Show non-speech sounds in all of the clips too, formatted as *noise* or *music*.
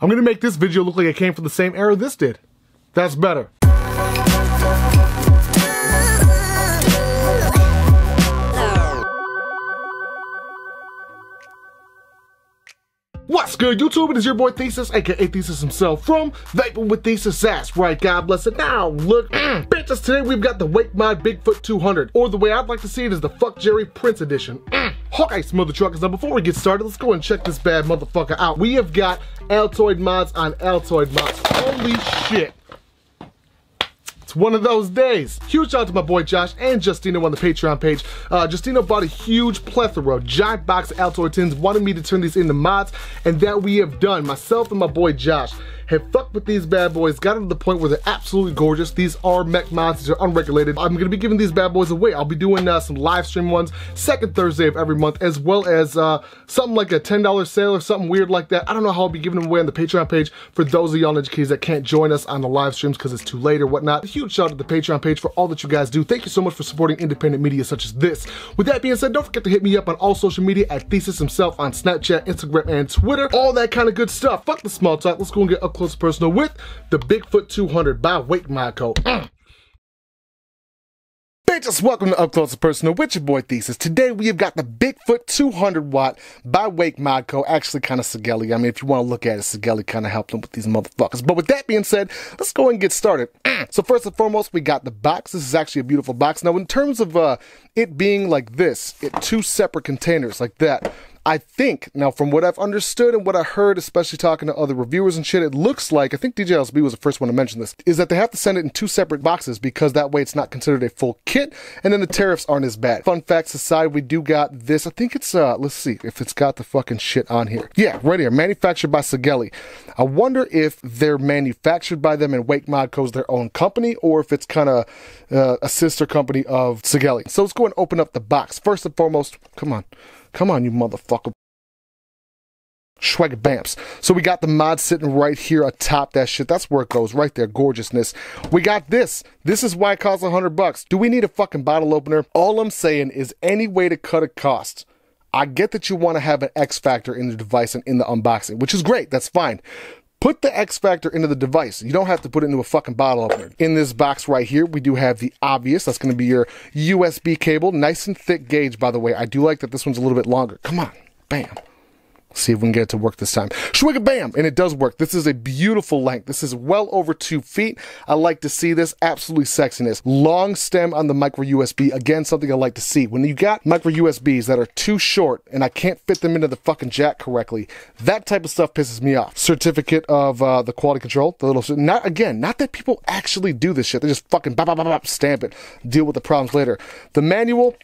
I'm gonna make this video look like it came from the same era this did. That's better. Good, YouTube? It is your boy Thesis, aka Thesis himself, from Vaping with Thesis. That's right, God bless it. Now, look, *clears throat* bitches, today we've got the Wake Mod Bigfoot 200, or the way I'd like to see it is the Fuck Jerry Prince Edition. Mm. *clears throat* Hawkeye Truckers. Now, before we get started, let's go and check this bad motherfucker out. We have got Altoid mods on Altoid mods. Holy shit. It's one of those days. Huge shout out to my boy Josh and Justino on the Patreon page. Uh, Justino bought a huge plethora of giant box Altoid tins, wanted me to turn these into mods, and that we have done. Myself and my boy Josh have fucked with these bad boys, got to the point where they're absolutely gorgeous. These are mech mods, these are unregulated. I'm gonna be giving these bad boys away. I'll be doing uh, some live stream ones, second Thursday of every month, as well as uh, something like a $10 sale or something weird like that. I don't know how I'll be giving them away on the Patreon page for those of y'all Keys that can't join us on the live streams because it's too late or whatnot. A huge shout out to the Patreon page for all that you guys do. Thank you so much for supporting independent media such as this. With that being said, don't forget to hit me up on all social media at Thesis himself on Snapchat, Instagram, and Twitter. All that kind of good stuff. Fuck the small talk. Let's go and get up close personal with the Bigfoot 200 by Wake. Mm. Bitches, welcome to Up Close and Personal with your boy Thesis. Today we have got the Bigfoot 200 watt by Wake Modco. Actually, kind of Sigelei. I mean, if you want to look at it, Sigelei kind of helped them with these motherfuckers. But with that being said, let's go and get started. so first and foremost, we got the box. This is actually a beautiful box. Now, in terms of uh, it being like this, it two separate containers like that. I think, now from what I've understood and what I heard, especially talking to other reviewers and shit, it looks like, I think DJLSB was the first one to mention this, is that they have to send it in two separate boxes because that way it's not considered a full kit and then the tariffs aren't as bad. Fun facts aside, we do got this. I think it's, uh, let's see if it's got the fucking shit on here. Yeah, right here, manufactured by Sigelei. I wonder if they're manufactured by them and Wake Modco's their own company or if it's kind of uh, a sister company of Sigelei. So let's go and open up the box. First and foremost, come on. Come on, you motherfucker. Swag Bamps. So we got the mod sitting right here atop that shit. That's where it goes, right there. Gorgeousness. We got this. This is why it costs a hundred bucks. Do we need a fucking bottle opener? All I'm saying is any way to cut a cost. I get that you want to have an X factor in the device and in the unboxing, which is great. That's fine. Put the X Factor into the device. You don't have to put it into a fucking bottle opener. In this box right here, we do have the obvious. That's going to be your USB cable. Nice and thick gauge, by the way. I do like that this one's a little bit longer. Come on. Bam. See if we can get it to work this time. Shwigga bam! And it does work. This is a beautiful length. This is well over two feet. I like to see this. Absolutely sexiness. Long stem on the micro USB. Again, something I like to see. When you got micro USBs that are too short and I can't fit them into the fucking jack correctly, that type of stuff pisses me off. Certificate of uh, the quality control. The little, not again, not that people actually do this shit. They just fucking bop, bop, bop, bop, stamp it. Deal with the problems later. The manual,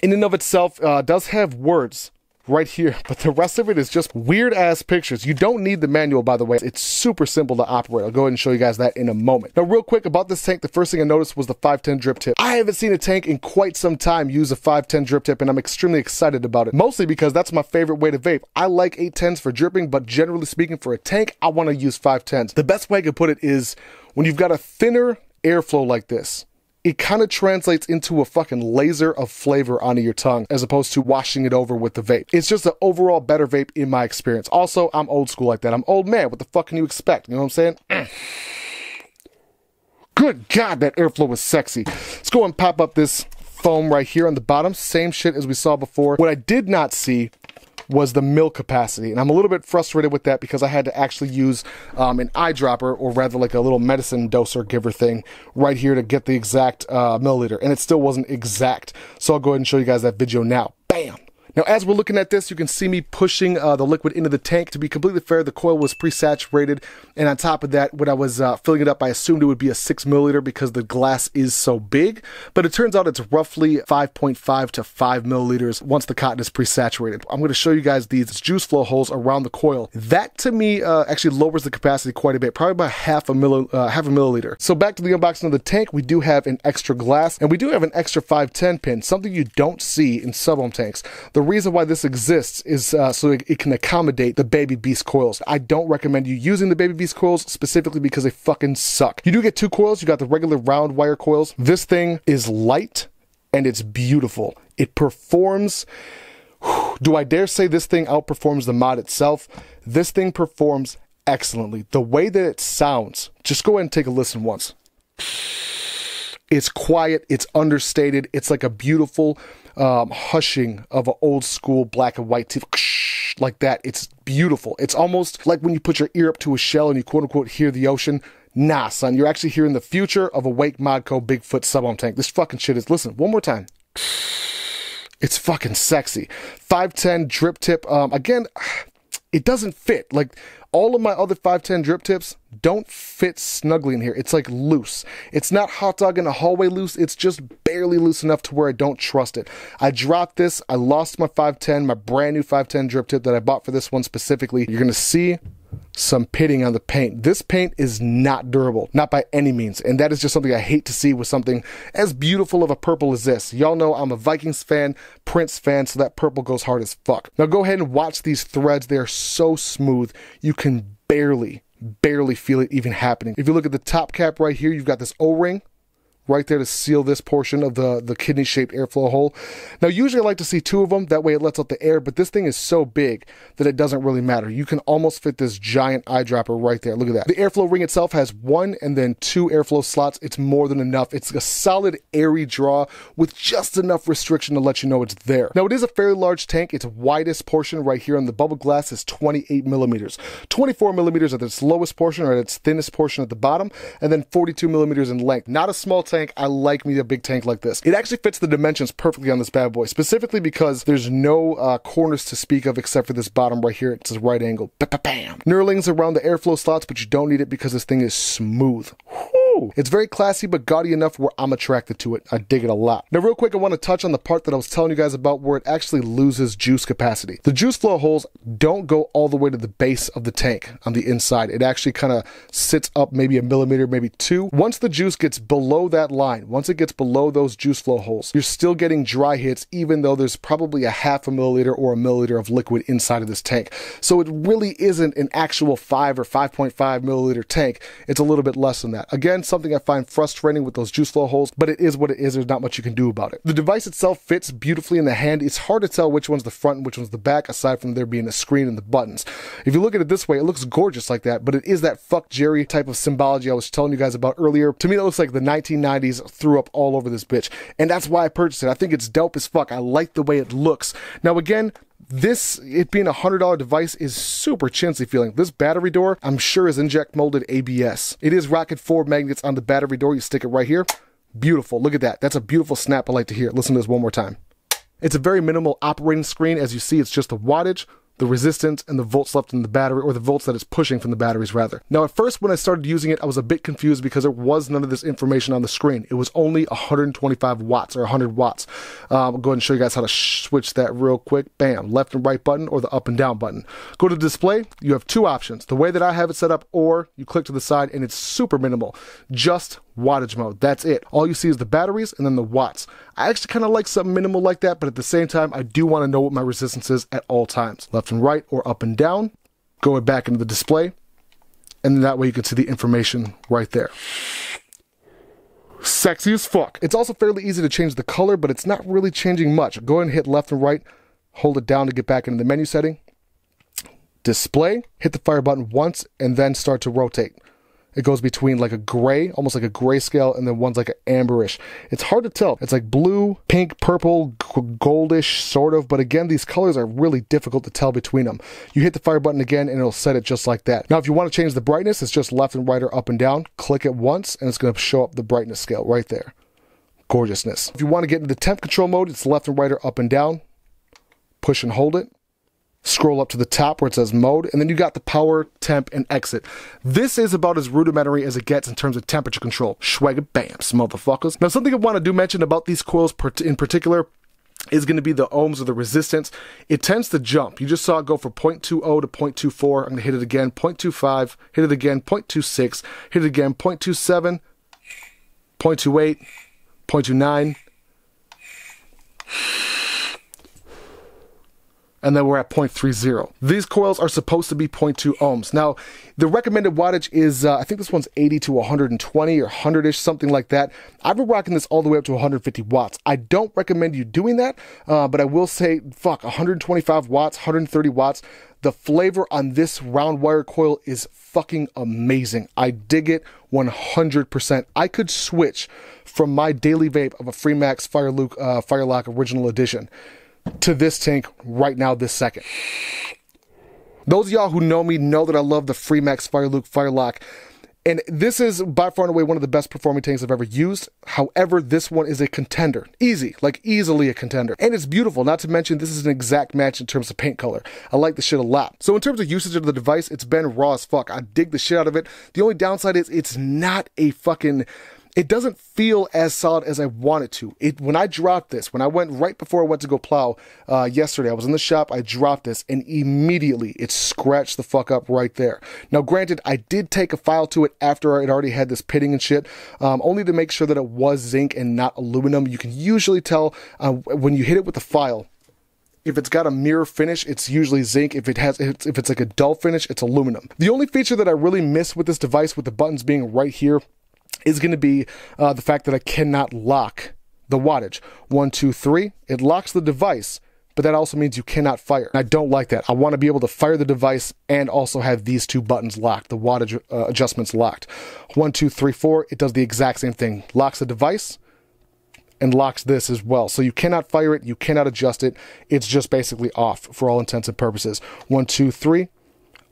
in and of itself, uh, does have words right here, *laughs* but the rest of it is just weird ass pictures. You don't need the manual, by the way. It's super simple to operate. I'll go ahead and show you guys that in a moment. Now, real quick about this tank, the first thing I noticed was the 510 drip tip. I haven't seen a tank in quite some time use a 510 drip tip, and I'm extremely excited about it. Mostly because that's my favorite way to vape. I like 810s for dripping, but generally speaking, for a tank, I want to use 510s. The best way I could put it is when you've got a thinner airflow like this, it kind of translates into a fucking laser of flavor onto your tongue as opposed to washing it over with the vape. It's just an overall better vape in my experience. Also, I'm old school like that. I'm old man. What the fuck can you expect? You know what I'm saying? *clears throat* Good God, that airflow is sexy. Let's go and pop up this foam right here on the bottom. Same shit as we saw before. What I did not see was the mill capacity. And I'm a little bit frustrated with that because I had to actually use um, an eyedropper or rather like a little medicine doser giver thing right here to get the exact uh, milliliter. And it still wasn't exact. So I'll go ahead and show you guys that video now. Bam! Now, as we're looking at this, you can see me pushing uh, the liquid into the tank. To be completely fair, the coil was pre-saturated, and on top of that, when I was uh, filling it up, I assumed it would be a 6 milliliter because the glass is so big, but it turns out it's roughly 5.5 to 5 milliliters once the cotton is pre-saturated. I'm going to show you guys these juice flow holes around the coil. That, to me, uh, actually lowers the capacity quite a bit, probably about half a, milli uh, half a milliliter. So back to the unboxing of the tank, we do have an extra glass, and we do have an extra 510 pin, something you don't see in sub-ohm tanks. The the reason why this exists is uh, so it, it, can accommodate the Baby Beast coils. I don't recommend you using the Baby Beast coils specifically because they fucking suck. You do get two coils. You got the regular round wire coils. This thing is light and it's beautiful. It performs. Do I dare say this thing outperforms the mod itself? This thing performs excellently. The way that it sounds, just go ahead and take a listen once. It's quiet, it's understated, it's like a beautiful um, hushing of an old school black and white TV like that. It's beautiful. It's almost like when you put your ear up to a shell and you quote unquote hear the ocean. Nah, son, you're actually hearing the future of a Wake Modco Bigfoot sub tank. This fucking shit is, listen, one more time. It's fucking sexy. 510 drip tip. Um, again, it doesn't fit. Like all of my other 510 drip tips don't fit snugly in here. It's like loose. It's not hot dog in a hallway loose. It's just barely loose enough to where I don't trust it. I dropped this. I lost my 510, my brand new 510 drip tip that I bought for this one specifically. You're going to see some pitting on the paint. This paint is not durable, not by any means. And that is just something I hate to see with something as beautiful of a purple as this. Y'all know I'm a Vikings fan, Prince fan, so that purple goes hard as fuck. Now go ahead and watch these threads. They are so smooth. You can barely, barely feel it even happening. If you look at the top cap right here, you've got this O-ring right there to seal this portion of the, the kidney shaped airflow hole. Now, usually I like to see two of them, that way it lets out the air, but this thing is so big that it doesn't really matter. You can almost fit this giant eyedropper right there. Look at that. The airflow ring itself has one and then two airflow slots. It's more than enough. It's a solid airy draw with just enough restriction to let you know it's there. Now, it is a fairly large tank. Its widest portion right here on the bubble glass is 28 millimeters. 24 millimeters at its lowest portion or at its thinnest portion at the bottom, and then 42 millimeters in length. Not a small tank tank. I like me a big tank like this. It actually fits the dimensions perfectly on this bad boy, specifically because there's no uh, corners to speak of except for this bottom right here. It's a right angle. Bam! Knurlings around the airflow slots, but you don't need it because this thing is smooth. It's very classy but gaudy enough where I'm attracted to it. I dig it a lot. Now, real quick, I want to touch on the part that I was telling you guys about where it actually loses juice capacity. The juice flow holes don't go all the way to the base of the tank on the inside. It actually kind of sits up maybe a millimeter, maybe two. Once the juice gets below that line, once it gets below those juice flow holes, you're still getting dry hits, even though there's probably a half a milliliter or a milliliter of liquid inside of this tank. So it really isn't an actual 5 or 5.5 milliliter tank. It's a little bit less than that. Again, something I find frustrating with those juice flow holes, but it is what it is. There's not much you can do about it. The device itself fits beautifully in the hand. It's hard to tell which one's the front and which one's the back, aside from there being a screen and the buttons. If you look at it this way, it looks gorgeous like that, but it is that fuck Jerry type of symbology I was telling you guys about earlier. To me, that looks like the 1990s threw up all over this bitch. And that's why I purchased it. I think it's dope as fuck. I like the way it looks. Now, again, this, it being a $100 device, is super chintzy feeling. This battery door, I'm sure is inject molded ABS. It is rocket 4 magnets on the battery door. You stick it right here. Beautiful. Look at that. That's a beautiful snap I like to hear. Listen to this one more time. It's a very minimal operating screen. As you see, it's just the wattage, the resistance and the volts left in the battery, or the volts that it's pushing from the batteries rather. Now at first when I started using it, I was a bit confused because there was none of this information on the screen. It was only 125 watts or 100 watts. Um, I'll go ahead and show you guys how to switch that real quick. Bam, left and right button or the up and down button. Go to display, you have two options. The way that I have it set up, or you click to the side and it's super minimal. Just wattage mode. That's it. All you see is the batteries and then the watts. I actually kind of like something minimal like that, but at the same time, I do want to know what my resistance is at all times. Left and right or up and down. Go it back into the display. And that way you can see the information right there. Sexy as fuck. It's also fairly easy to change the color, but it's not really changing much. Go ahead and hit left and right. Hold it down to get back into the menu setting. Display, hit the fire button once, and then start to rotate it goes between like a gray, almost like a grayscale, and then one's like an amberish. It's hard to tell. It's like blue, pink, purple, goldish, sort of. But again, these colors are really difficult to tell between them. You hit the fire button again, and it'll set it just like that. Now, if you want to change the brightness, it's just left and right or up and down. Click it once, and it's going to show up the brightness scale right there. Gorgeousness. If you want to get into the temp control mode, it's left and right or up and down. Push and hold it scroll up to the top where it says mode, and then you got the power, temp, and exit. This is about as rudimentary as it gets in terms of temperature control. Schwagger bams, motherfuckers. Now, something I want to do mention about these coils in particular is going to be the ohms or the resistance. It tends to jump. You just saw it go from 0.20 to 0.24. I'm going to hit it again, 0.25, hit it again, 0.26, hit it again, 0.27, 0.28, 0.29 and then we're at 0.30. These coils are supposed to be 0.2 ohms. Now, the recommended wattage is, uh, I think this one's 80 to 120 or 100-ish, something like that. I've been rocking this all the way up to 150 watts. I don't recommend you doing that, uh, but I will say, fuck, 125 watts, 130 watts, The flavor on this round wire coil is fucking amazing. I dig it 100%. I could switch from my daily vape of a Freemax Fire Luke, uh, Firelock Original Edition to this tank right now, this second. Those of y'all who know me know that I love the Freemax Fire Luke Firelock. And this is by far and away one of the best performing tanks I've ever used. However, this one is a contender. Easy, like easily a contender. And it's beautiful, not to mention this is an exact match in terms of paint color. I like the shit a lot. So in terms of usage of the device, it's been raw as fuck. I dig the shit out of it. The only downside is it's not a fucking it doesn't feel as solid as I want it to. It when I dropped this, when I went right before I went to go plow uh, yesterday, I was in the shop, I dropped this, and immediately it scratched the fuck up right there. Now, granted, I did take a file to it after it already had this pitting and shit, um, only to make sure that it was zinc and not aluminum. You can usually tell uh, when you hit it with the file if it's got a mirror finish, it's usually zinc. If it has, if it's like a dull finish, it's aluminum. The only feature that I really miss with this device, with the buttons being right here, is going to be uh, the fact that I cannot lock the wattage. One, two, three. It locks the device, but that also means you cannot fire. I don't like that. I want to be able to fire the device and also have these two buttons locked, the wattage uh, adjustments locked. One, two, three, four. It does the exact same thing. Locks the device and locks this as well. So you cannot fire it, you cannot adjust it. It's just basically off for all intents and purposes. One, two, three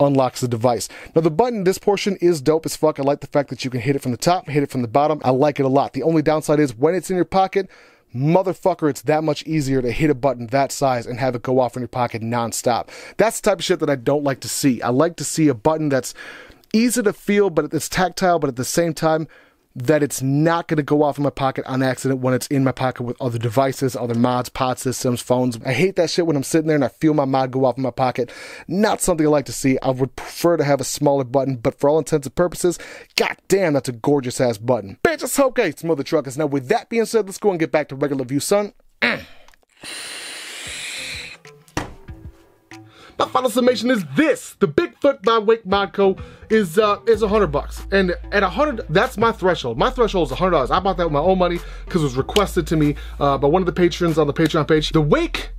unlocks the device. Now the button, this portion is dope as fuck. I like the fact that you can hit it from the top, hit it from the bottom. I like it a lot. The only downside is when it's in your pocket, motherfucker, it's that much easier to hit a button that size and have it go off in your pocket nonstop. That's the type of shit that I don't like to see. I like to see a button that's easy to feel, but it's tactile, but at the same time, that it's not going to go off in my pocket on accident when it's in my pocket with other devices, other mods, pod systems, phones. I hate that shit when I'm sitting there and I feel my mod go off in my pocket. Not something I like to see. I would prefer to have a smaller button, but for all intents and purposes, god damn, that's a gorgeous ass button. Bitch, it's okay, mother truckers. Now, with that being said, let's go and get back to regular view, son. Mm. My final summation is this: the Bigfoot by Wake Modco is uh, is a hundred bucks, and at a hundred, that's my threshold. My threshold is a hundred dollars. I bought that with my own money because it was requested to me uh, by one of the patrons on the Patreon page. The Wake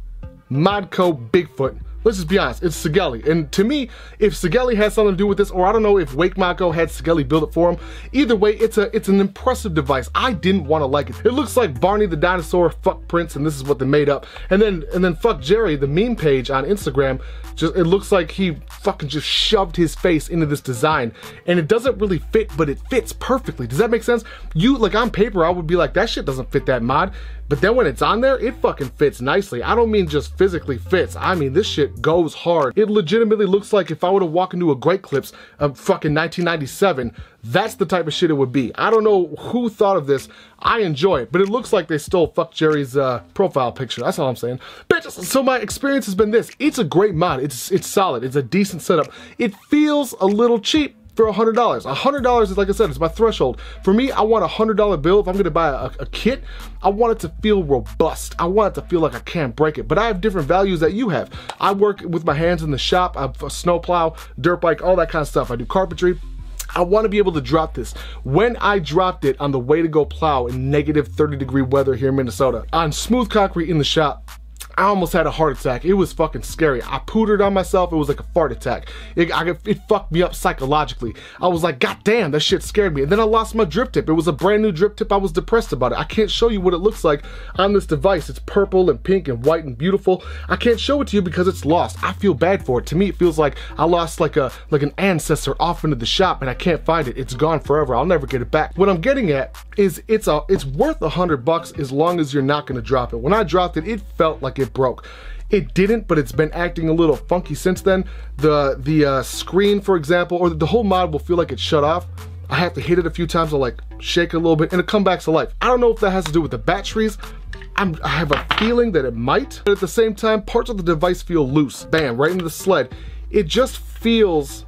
Modco Bigfoot let's just be honest, it's Sigelei. And to me, if Sigelei has something to do with this, or I don't know if Wake Modco had Sigelei build it for him, either way, it's a it's an impressive device. I didn't want to like it. It looks like Barney the dinosaur, fuck Prince, and this is what they made up. And then and then fuck Jerry, the meme page on Instagram, just it looks like he fucking just shoved his face into this design. And it doesn't really fit, but it fits perfectly. Does that make sense? You like on paper, I would be like, that shit doesn't fit that mod. But then when it's on there, it fucking fits nicely. I don't mean just physically fits. I mean, this shit goes hard. It legitimately looks like if I were to walk into a Great Clips of fucking 1997, that's the type of shit it would be. I don't know who thought of this. I enjoy it, but it looks like they stole Fuck Jerry's uh, profile picture. That's all I'm saying. Bitch, so my experience has been this. It's a great mod. It's, it's solid. It's a decent setup. It feels a little cheap for $100. $100 is, like I said, it's my threshold. For me, I want a $100 bill. If I'm gonna buy a, a, kit, I want it to feel robust. I want it to feel like I can't break it. But I have different values that you have. I work with my hands in the shop. I snowplow, dirt bike, all that kind of stuff. I do carpentry. I want to be able to drop this. When I dropped it on the way to go plow in negative 30 degree weather here in Minnesota, on smooth concrete in the shop, I almost had a heart attack. It was fucking scary. I pootered on myself. It was like a fart attack. It, I, it fucked me up psychologically. I was like, God damn, that shit scared me. And then I lost my drip tip. It was a brand new drip tip. I was depressed about it. I can't show you what it looks like on this device. It's purple and pink and white and beautiful. I can't show it to you because it's lost. I feel bad for it. To me, it feels like I lost like a like an ancestor off into the shop and I can't find it. It's gone forever. I'll never get it back. What I'm getting at is it's a it's worth a hundred bucks as long as you're not gonna drop it. When I dropped it, it felt like it it broke. It didn't, but it's been acting a little funky since then. The the uh, screen, for example, or the whole mod will feel like it's shut off. I have to hit it a few times, I'll like shake it a little bit, and it come back to life. I don't know if that has to do with the batteries. I'm, I have a feeling that it might, but at the same time, parts of the device feel loose. Bam, right into the sled. It just feels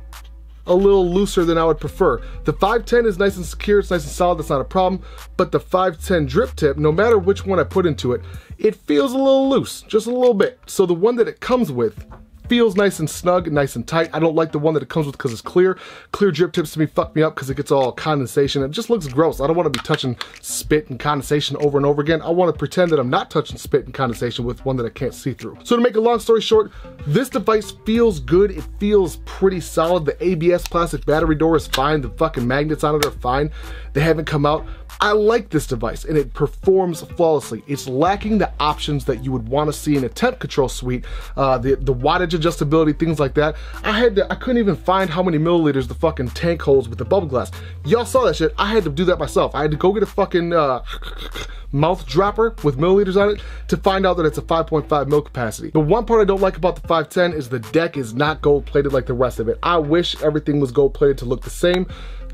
a little looser than I would prefer. The 510 is nice and secure, it's nice and solid, that's not a problem, but the 510 drip tip, no matter which one I put into it, it feels a little loose, just a little bit. So the one that it comes with feels nice and snug, nice and tight. I don't like the one that it comes with because it's clear. Clear drip tips to me fuck me up because it gets all condensation. It just looks gross. I don't want to be touching spit and condensation over and over again. I want to pretend that I'm not touching spit and condensation with one that I can't see through. So to make a long story short, this device feels good. It feels pretty solid. The ABS plastic battery door is fine. The fucking magnets on it are fine. They haven't come out. I like this device and it performs flawlessly. It's lacking the options that you would want to see in a temp control suite, uh, the, the wattage adjustability, things like that. I had to, I couldn't even find how many milliliters the fucking tank holds with the bubble glass. Y'all saw that shit. I had to do that myself. I had to go get a fucking uh, *laughs* mouth dropper with milliliters on it to find out that it's a 5.5 mil capacity. The one part I don't like about the 510 is the deck is not gold plated like the rest of it. I wish everything was gold plated to look the same.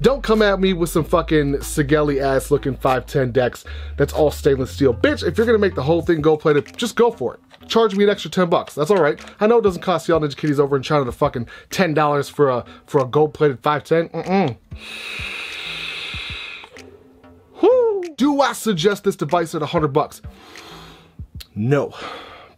Don't come at me with some fucking Sigelei ass looking 510 decks that's all stainless steel. Bitch, if you're gonna make the whole thing gold plated, just go for it. Charge me an extra 10 bucks. That's all right. I know it doesn't cost y'all Ninja Kitties over in China to fucking $10 for a for a gold plated 510. Mm-mm. Do I suggest this device at 100 bucks? No.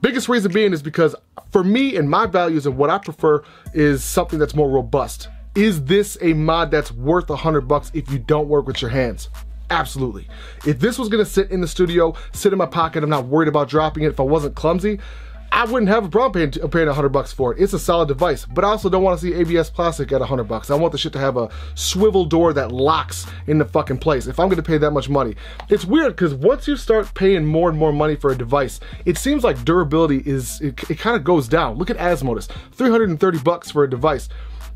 Biggest reason being is because for me and my values and what I prefer is something that's more robust. Is this a mod that's worth a 100 bucks if you don't work with your hands? Absolutely. If this was gonna sit in the studio, sit in my pocket, I'm not worried about dropping it if I wasn't clumsy, I wouldn't have a problem paying, paying 100 bucks for it. It's a solid device, but I also don't want to see ABS plastic at 100 bucks. I want the shit to have a swivel door that locks in the fucking place if I'm going to pay that much money. It's weird because once you start paying more and more money for a device, it seems like durability is, it, it kind of goes down. Look at Asmodus, 330 bucks for a device.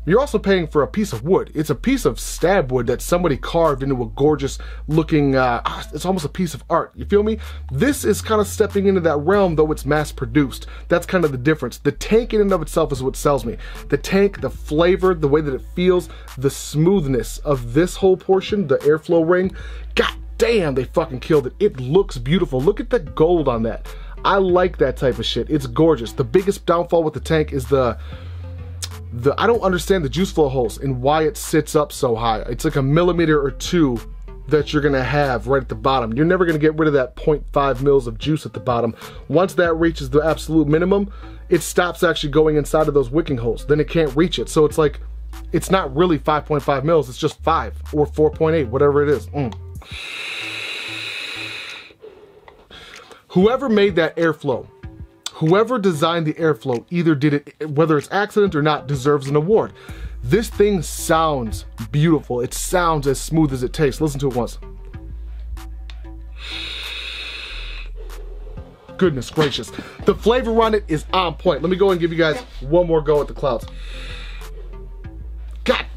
You're also paying for a piece of wood. It's a piece of stab wood that somebody carved into a gorgeous looking, uh, ah, it's almost a piece of art. You feel me? This is kind of stepping into that realm, though it's mass produced. That's kind of the difference. The tank in and of itself is what sells me. The tank, the flavor, the way that it feels, the smoothness of this whole portion, the airflow ring, god damn, they fucking killed it. It looks beautiful. Look at the gold on that. I like that type of shit. It's gorgeous. The biggest downfall with the tank is the the I don't understand the juice flow holes and why it sits up so high. It's like a millimeter or two that you're gonna have right at the bottom. You're never gonna get rid of that 0.5 mils of juice at the bottom. Once that reaches the absolute minimum, it stops actually going inside of those wicking holes. Then it can't reach it. So it's like, it's not really 5.5 mils, it's just five or 4.8, whatever it is. Mm. Whoever made that airflow Whoever designed the airflow either did it, whether it's accident or not, deserves an award. This thing sounds beautiful. It sounds as smooth as it tastes. Listen to it once. Goodness gracious. The flavor on it is on point. Let me go and give you guys one more go at the clouds.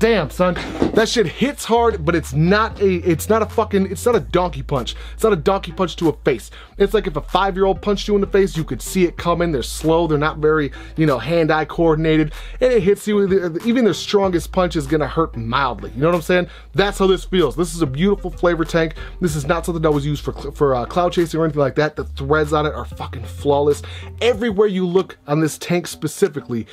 Damn, son. That shit hits hard, but it's not a, it's not a fucking, it's not a donkey punch. It's not a donkey punch to a face. It's like if a five-year-old punched you in the face, you could see it coming. They're slow. They're not very, you know, hand-eye coordinated. And it hits you, even their strongest punch is gonna hurt mildly. You know what I'm saying? That's how this feels. This is a beautiful flavor tank. This is not something that was used for, for uh, cloud chasing or anything like that. The threads on it are fucking flawless. Everywhere you look on this tank specifically,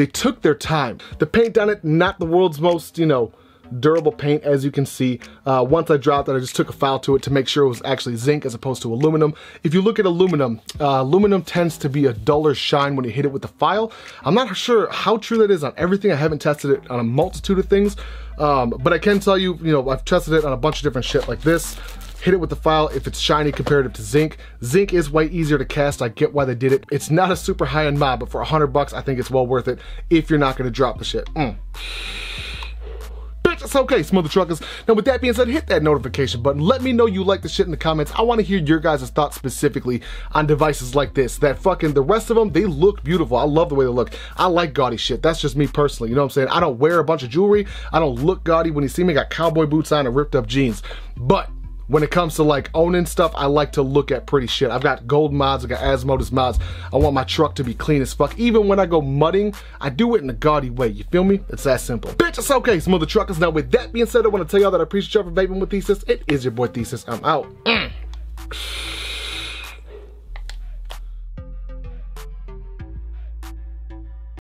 they took their time. The paint on it, not the world's most, you know, durable paint as you can see. Uh, once I dropped it, I just took a file to it to make sure it was actually zinc as opposed to aluminum. If you look at aluminum, uh, aluminum tends to be a duller shine when you hit it with the file. I'm not sure how true that is on everything. I haven't tested it on a multitude of things, um, but I can tell you, you know, I've tested it on a bunch of different shit like this hit it with the file if it's shiny comparative to zinc. Zinc is way easier to cast. I get why they did it. It's not a super high-end mod, but for 100 bucks, I think it's well worth it if you're not gonna drop the shit. Mm. Bitch, it's okay, Smother Truckers. Now, with that being said, hit that notification button. Let me know you like the shit in the comments. I want to hear your guys' thoughts specifically on devices like this. That fucking, the rest of them, they look beautiful. I love the way they look. I like gaudy shit. That's just me personally. You know what I'm saying? I don't wear a bunch of jewelry. I don't look gaudy. When you see me, I got cowboy boots on and ripped up jeans. But when it comes to like owning stuff, I like to look at pretty shit. I've got gold mods, I got Asmodus mods. I want my truck to be clean as fuck. Even when I go mudding, I do it in a gaudy way. You feel me? It's that simple. Bitch, it's okay, some other truckers. Now with that being said, I want to tell y'all that I appreciate y'all for vaping with Thesis. It is your boy Thesis. I'm out. Mm.